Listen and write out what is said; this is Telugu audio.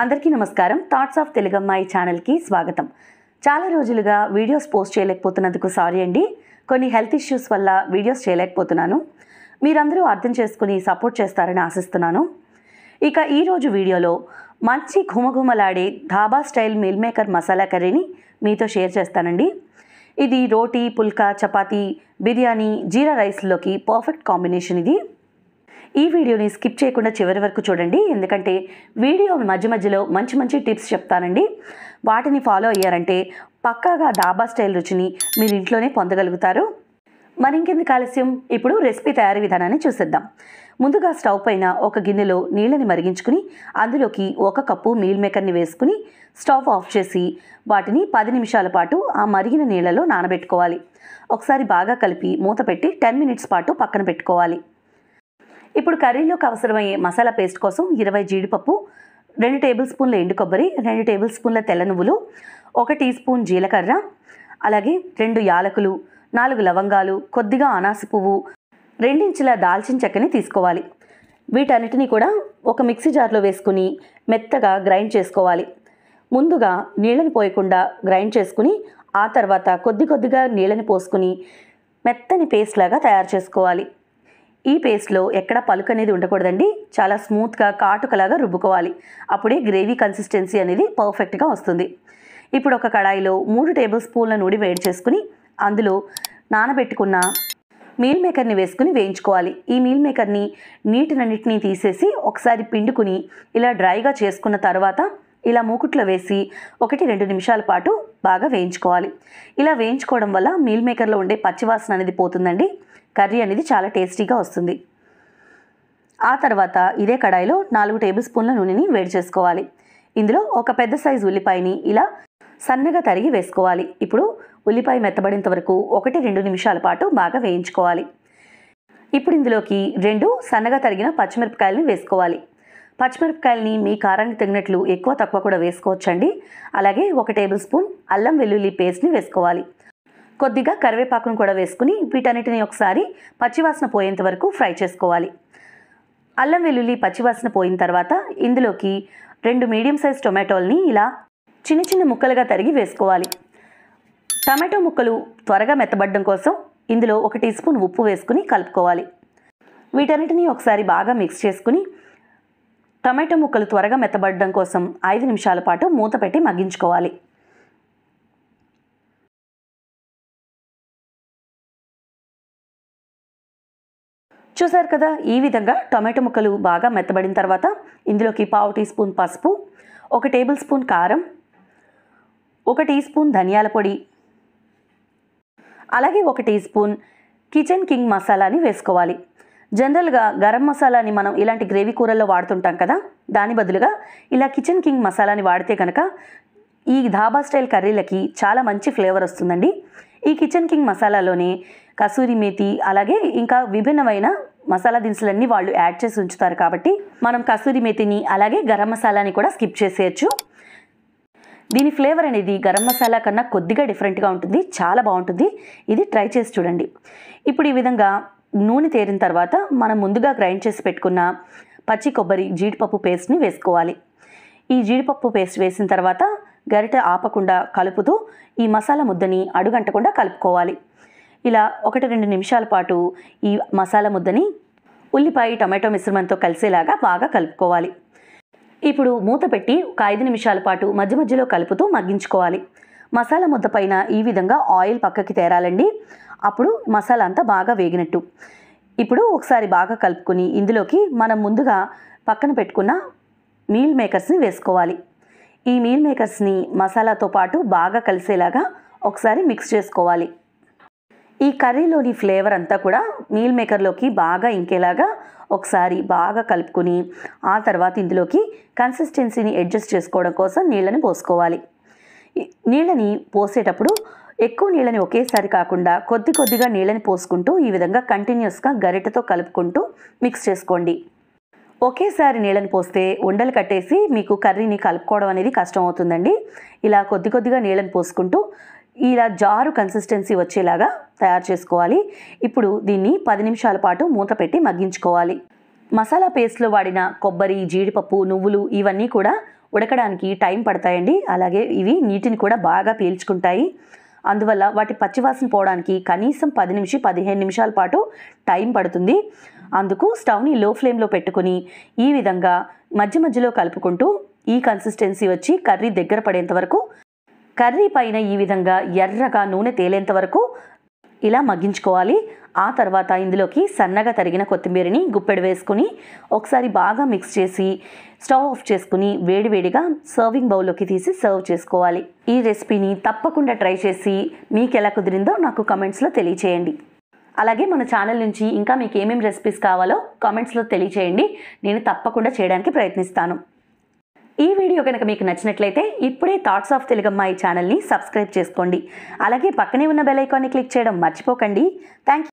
అందరికీ నమస్కారం. థాట్స్ ఆఫ్ తెలుగమ్మాయి ఛానల్కి స్వాగతం. చాలా రోజులుగా వీడియోస్ పోస్ట్ చేయలేకపోతున్నందుకు సారీ అండి. కొన్ని హెల్త్ ఇష్యూస్ వల్ల వీడియోస్ చేయలేకపోతున్నాను. మీరందరూ అర్థం చేసుకుని సపోర్ట్ చేస్తారని ఆశిస్తున్నాను. ఇక ఈరోజు వీడియోలో మంచి ఘుమఘుమలాడే dhaba style meal maker masala కర్రీని మీతో షేర్ చేస్తానండి. ఇది రోటీ పుల్కా చపాతీ బిర్యానీ జీరా రైస్లోకి పర్ఫెక్ట్ కాంబినేషన్ ఇది. ఈ వీడియోని స్కిప్ చేయకుండా చివరి వరకు చూడండి. ఎందుకంటే వీడియో మధ్య మధ్యలో మంచి మంచి టిప్స్ చెప్తానండి. వాటిని ఫాలో అయ్యారంటే పక్కాగా దాబా స్టైల్ రుచిని మీరు ఇంట్లోనే పొందగలుగుతారు. మరి ఇంకెందుకు ఆలస్యం? ఇప్పుడు రెసిపీ తయారీ విధానాన్ని చూసేద్దాం. ముందుగా స్టవ్ పైన ఒక గిన్నెలో నీళ్ళని మరిగించుకుని అందులోకి ఒక కప్పు మీల్ మేకర్ని వేసుకుని స్టవ్ ఆఫ్ చేసి వాటిని పది నిమిషాల పాటు ఆ మరిగిన నీళ్ళలో నానబెట్టుకోవాలి. ఒకసారి బాగా కలిపి మూత పెట్టి టెన్ మినిట్స్ పాటు పక్కన పెట్టుకోవాలి. ఇప్పుడు కర్రీలోకి అవసరమయ్యే మసాలా పేస్ట్ కోసం ఇరవై జీడిపప్పు రెండు టేబుల్ స్పూన్ల ఎండు కొబ్బరి రెండు టేబుల్ స్పూన్ల తెల్ల నువ్వులు ఒక టీ స్పూన్ జీలకర్ర అలాగే రెండు యాలకులు నాలుగు లవంగాలు కొద్దిగా అనాస పువ్వు రెండించుల దాల్చిన చెక్కని తీసుకోవాలి. వీటన్నిటిని కూడా ఒక మిక్సీ జార్లో వేసుకుని మెత్తగా గ్రైండ్ చేసుకోవాలి. ముందుగా నీళ్ళని పోయకుండా గ్రైండ్ చేసుకుని ఆ తర్వాత కొద్ది కొద్దిగా నీళ్ళని పోసుకుని మెత్తని పేస్ట్ లాగా తయారు చేసుకోవాలి. ఈ పేస్ట్లో ఎక్కడ పలుకు అనేది ఉండకూడదండి. చాలా స్మూత్గా కాటుకలాగా రుబ్బుకోవాలి. అప్పుడే గ్రేవీ కన్సిస్టెన్సీ అనేది పర్ఫెక్ట్గా వస్తుంది. ఇప్పుడు ఒక కడాయిలో మూడు టేబుల్ స్పూన్ల నూడి వేడి చేసుకుని అందులో నానబెట్టుకున్న మీల్ మేకర్ని వేసుకుని వేయించుకోవాలి. ఈ మీల్ మేకర్ని నీటినన్నిటినీ తీసేసి ఒకసారి పిండుకుని ఇలా డ్రైగా చేసుకున్న తర్వాత ఇలా మూకుట్లో వేసి ఒకటి రెండు నిమిషాల పాటు బాగా వేయించుకోవాలి. ఇలా వేయించుకోవడం వల్ల మీల్ మేకర్లో ఉండే పచ్చివాసన అనేది పోతుందండి. కర్రీ అనేది చాలా టేస్టీగా వస్తుంది. ఆ తర్వాత ఇదే కడాయిలో నాలుగు టేబుల్ స్పూన్ల నూనెని వేడి చేసుకోవాలి. ఇందులో ఒక పెద్ద సైజు ఉల్లిపాయని ఇలా సన్నగా తరిగి వేసుకోవాలి. ఇప్పుడు ఉల్లిపాయ మెత్తబడేంత వరకు ఒకటి రెండు నిమిషాల పాటు బాగా వేయించుకోవాలి. ఇప్పుడు ఇందులోకి రెండు సన్నగా తరిగిన పచ్చిమిరపకాయలని వేసుకోవాలి. పచ్చిమిరపకాయలని మీ కారానికి తగినట్లు ఎక్కువ తక్కువ కూడా వేసుకోవచ్చండి. అలాగే ఒక టేబుల్ స్పూన్ అల్లం వెల్లుల్లి పేస్ట్ని వేసుకోవాలి. కొద్దిగా కరివేపాకును కూడా వేసుకుని వీటన్నిటిని ఒకసారి పచ్చివాసన పోయేంత వరకు ఫ్రై చేసుకోవాలి. అల్లం వెల్లుల్లి పచ్చివాసన పోయిన తర్వాత ఇందులోకి రెండు మీడియం సైజ్ టొమాటోల్ని ఇలా చిన్న చిన్న ముక్కలుగా తరిగి వేసుకోవాలి. టమాటో ముక్కలు త్వరగా మెత్తబడడం కోసం ఇందులో ఒక టీ స్పూన్ ఉప్పు వేసుకుని కలుపుకోవాలి. వీటన్నిటిని ఒకసారి బాగా మిక్స్ చేసుకుని టమాటో ముక్కలు త్వరగా మెత్తబడడం కోసం ఐదు నిమిషాల పాటు మూత పెట్టి మగ్గించుకోవాలి. చూసారు కదా ఈ విధంగా టొమాటో ముక్కలు బాగా మెత్తబడిన తర్వాత ఇందులోకి పావు టీ స్పూన్ పసుపు ఒక టేబుల్ స్పూన్ కారం ఒక టీ స్పూన్ ధనియాల పొడి అలాగే ఒక టీ స్పూన్ కిచెన్ కింగ్ మసాలాని వేసుకోవాలి. జనరల్గా గరం మసాలాని మనం ఇలాంటి గ్రేవీ కూరల్లో వాడుతుంటాం కదా దాని బదులుగా ఇలా కిచెన్ కింగ్ మసాలాని వాడితే కనుక ఈ ధాబా స్టైల్ కర్రీలకి చాలా మంచి ఫ్లేవర్ వస్తుందండి. ఈ కిచెన్ కింగ్ మసాలాలోనే కసూరి మేతి అలాగే ఇంకా విభిన్నమైన మసాలా దినుసులన్నీ వాళ్ళు యాడ్ చేసి ఉంచుతారు కాబట్టి మనం కసూరి మేతిని అలాగే గరం మసాలాని కూడా స్కిప్ చేసేయచ్చు. దీని ఫ్లేవర్ అనేది గరం మసాలా కన్నా కొద్దిగా డిఫరెంట్గా ఉంటుంది చాలా బాగుంటుంది. ఇది ట్రై చేసి చూడండి. ఇప్పుడు ఈ విధంగా నూనె తేరిన తర్వాత మనం ముందుగా గ్రైండ్ చేసి పెట్టుకున్న పచ్చి కొబ్బరి జీడిపప్పు పేస్ట్ని వేసుకోవాలి. ఈ జీడిపప్పు పేస్ట్ వేసిన తర్వాత గరిటె ఆపకుండా కలుపుతూ ఈ మసాలా ముద్దని అడుగంటకుండా కలుపుకోవాలి. ఇలా ఒకటి రెండు నిమిషాల పాటు ఈ మసాలా ముద్దని ఉల్లిపాయ టమాటో మిశ్రమంతో కలిసేలాగా బాగా కలుపుకోవాలి. ఇప్పుడు మూత పెట్టి ఒక ఐదు నిమిషాల పాటు మధ్య మధ్యలో కలుపుతూ మగ్గించుకోవాలి. మసాలా ముద్ద పైన ఈ విధంగా ఆయిల్ పక్కకి తేరాలండి. అప్పుడు మసాలా అంతా బాగా వేగినట్టు. ఇప్పుడు ఒకసారి బాగా కలుపుకొని ఇందులోకి మనం ముందుగా పక్కన పెట్టుకున్న మీల్ మేకర్స్ని వేసుకోవాలి. ఈ మీల్ మేకర్స్ని మసాలాతో పాటు బాగా కలిసేలాగా ఒకసారి మిక్స్ చేసుకోవాలి. ఈ కర్రీలోని ఫ్లేవర్ అంతా కూడా మీల్ మేకర్లోకి బాగా ఇంకేలాగా ఒకసారి బాగా కలుపుకొని ఆ తర్వాత ఇందులోకి కన్సిస్టెన్సీని అడ్జస్ట్ చేసుకోవడం కోసం నీళ్ళని పోసుకోవాలి. నీళ్ళని పోసేటప్పుడు ఎక్కువ నీళ్ళని ఒకేసారి కాకుండా కొద్ది కొద్దిగా నీళ్ళని పోసుకుంటూ ఈ విధంగా కంటిన్యూస్గా గరిటెతో కలుపుకుంటూ మిక్స్ చేసుకోండి. ఒకేసారి నీళ్ళని పోస్తే ఉండలు కట్టేసి మీకు కర్రీని కలుపుకోవడం అనేది కష్టం అవుతుందండి ఇలా కొద్ది కొద్దిగా నీళ్ళని పోసుకుంటూ ఇలా జారు కన్సిస్టెన్సీ వచ్చేలాగా తయారు చేసుకోవాలి. ఇప్పుడు దీన్ని పది నిమిషాల పాటు మూత పెట్టి మగ్గించుకోవాలి. మసాలా పేస్ట్లో వాడిన కొబ్బరి జీడిపప్పు నువ్వులు ఇవన్నీ కూడా ఉడకడానికి టైం పడతాయండి. అలాగే ఇవి నీటిని కూడా బాగా పీల్చుకుంటాయి. అందువల్ల వాటి పచ్చివాసన పోవడానికి కనీసం పది నిమిషం పదిహేను నిమిషాల పాటు టైం పడుతుంది. అందుకు స్టవ్ని లో ఫ్లేమ్లో పెట్టుకుని ఈ విధంగా మధ్య మధ్యలో కలుపుకుంటూ ఈ కన్సిస్టెన్సీ వచ్చి కర్రీ దగ్గర పడేంత వరకు కర్రీ పైన ఈ విధంగా ఎర్రగా నూనె తేలేంత వరకు ఇలా మగ్గించుకోవాలి. ఆ తర్వాత ఇందులోకి సన్నగా తరిగిన కొత్తిమీరని గుప్పెడు వేసుకుని ఒకసారి బాగా మిక్స్ చేసి స్టవ్ ఆఫ్ చేసుకుని వేడివేడిగా సర్వింగ్ బౌల్లోకి తీసి సర్వ్ చేసుకోవాలి. ఈ రెసిపీని తప్పకుండా ట్రై చేసి మీకు ఎలా కుదిరిందో నాకు కమెంట్స్లో తెలియచేయండి. అలాగే మన ఛానల్ నుంచి ఇంకా మీకు ఏమేమి రెసిపీస్ కావాలో కామెంట్స్లో తెలియచేయండి. నేను తప్పకుండా చేయడానికి ప్రయత్నిస్తాను. ఈ వీడియో కనుక మీకు నచ్చినట్లయితే ఇప్పుడే థాట్స్ ఆఫ్ తెలుగమ్మాయి ఛానల్ని సబ్స్క్రైబ్ చేసుకోండి. అలాగే పక్కనే ఉన్న బెల్ ఐకాన్ని క్లిక్ చేయడం మర్చిపోకండి. థ్యాంక్